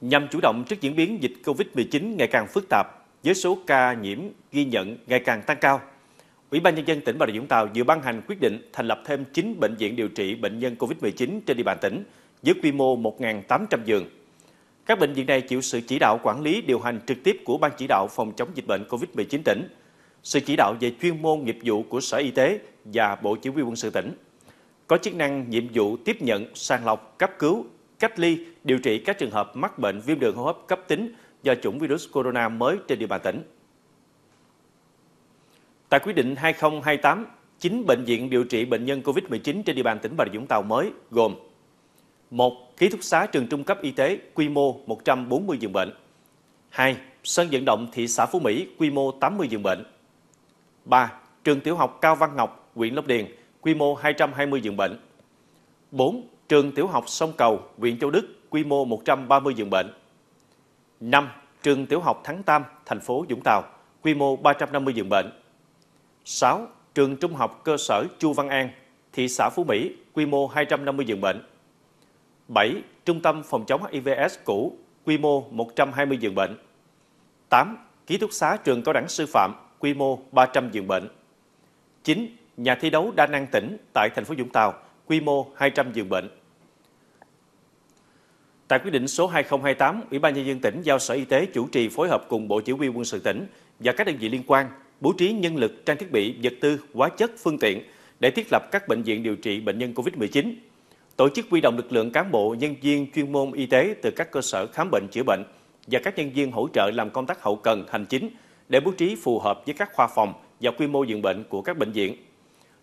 Nhằm chủ động trước diễn biến dịch COVID-19 ngày càng phức tạp, với số ca nhiễm ghi nhận ngày càng tăng cao, Ủy ban Nhân dân tỉnh Bà Rịa Vũng Tàu vừa ban hành quyết định thành lập thêm 9 bệnh viện điều trị bệnh nhân COVID-19 trên địa bàn tỉnh với quy mô 1.800 giường. Các bệnh viện này chịu sự chỉ đạo quản lý điều hành trực tiếp của Ban chỉ đạo phòng chống dịch bệnh COVID-19 tỉnh, sự chỉ đạo về chuyên môn nghiệp vụ của Sở Y tế và Bộ Chỉ huy quân sự tỉnh. Có chức năng nhiệm vụ tiếp nhận, sàng lọc, cấp cứu, cách ly, điều trị các trường hợp mắc bệnh viêm đường hô hấp cấp tính do chủng virus corona mới trên địa bàn tỉnh. Tại quyết định 2028, 9 bệnh viện điều trị bệnh nhân COVID-19 trên địa bàn tỉnh Bà Rịa Vũng Tàu mới gồm một Ký túc xá trường trung cấp y tế quy mô 140 giường bệnh 2. Sân vận động thị xã Phú Mỹ quy mô 80 giường bệnh 3. Trường tiểu học Cao Văn Ngọc, huyện Long Điền quy mô 220 giường bệnh 4. Trường tiểu học Sông Cầu, huyện Châu Đức quy mô 130 giường bệnh 5. Trường tiểu học Thắng Tam, thành phố Vũng Tàu quy mô 350 giường bệnh 6. Trường Trung học cơ sở Chu Văn An, thị xã Phú Mỹ, quy mô 250 giường bệnh. 7. Trung tâm phòng chống HIVS cũ, quy mô 120 giường bệnh. 8. Ký túc xá trường cao đẳng sư phạm, quy mô 300 giường bệnh. 9. Nhà thi đấu đa năng tỉnh tại thành phố Vũng Tàu, quy mô 200 giường bệnh. Tại quyết định số 2028, Ủy ban nhân dân tỉnh giao Sở Y tế chủ trì phối hợp cùng Bộ Chỉ huy quân sự tỉnh và các đơn vị liên quan bố trí nhân lực, trang thiết bị, vật tư, hóa chất, phương tiện để thiết lập các bệnh viện điều trị bệnh nhân COVID-19, tổ chức huy động lực lượng cán bộ, nhân viên chuyên môn y tế từ các cơ sở khám bệnh chữa bệnh và các nhân viên hỗ trợ làm công tác hậu cần hành chính để bố trí phù hợp với các khoa phòng và quy mô giường bệnh của các bệnh viện.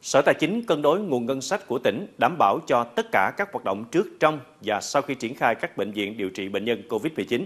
Sở Tài chính cân đối nguồn ngân sách của tỉnh đảm bảo cho tất cả các hoạt động trước, trong và sau khi triển khai các bệnh viện điều trị bệnh nhân COVID-19.